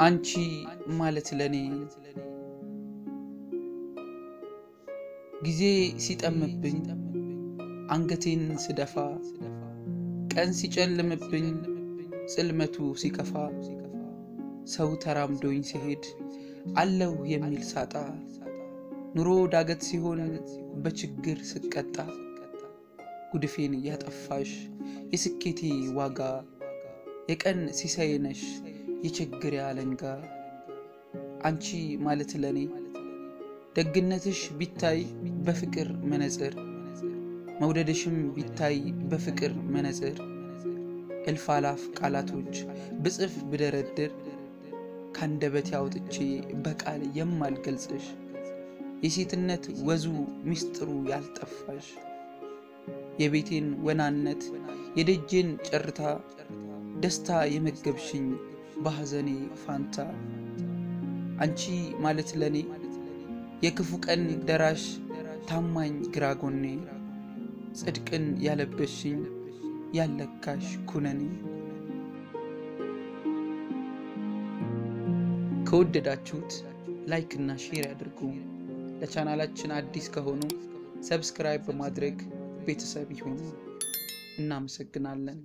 አንቺ ማለት ለኔ ጊዜ ሲጠምብኝ አንገቴን ስደፋ ቀን ሲጨልምብኝ ጽልመቱ ሲከፋ ሰው ተራምዶኝ ሲሄድ አለው የሚል ሳጣ ኑሮ ዳገት ሲሆን በችግር ስቀጣ ጉድፌን ያጠፋሽ የስኬቴ ዋጋ የቀን ሲሳይ ነሽ የችግር አለንጋ አንቺ ማለት ለኔ ደግነትሽ ቢታይ በፍቅር መነጽር መውደድሽም ቢታይ በፍቅር መነጽር። እልፍ አላፍ ቃላቶች ብጽፍ ብደረድር ካንደበቴ አውጥቼ በቃል የማልገልጽሽ። የሴትነት ወዙ ምስጢሩ ያልጠፋሽ። የቤቴን ወናነት የደጄን ጨርታ ደስታ የመገብሽኝ በሐዘኔ ፋንታ አንቺ ማለት ለኔ የክፉ ቀን ደራሽ ታማኝ ግራ ጎኔ ጽድቅን ያለበሽኝ ያለካሽ ኩነኔ። ከወደዳችሁት like እና share ያድርጉ። ለቻናላችን አዲስ ከሆኑ subscribe በማድረግ ቤተሰብ ይሁኑ። እናመሰግናለን።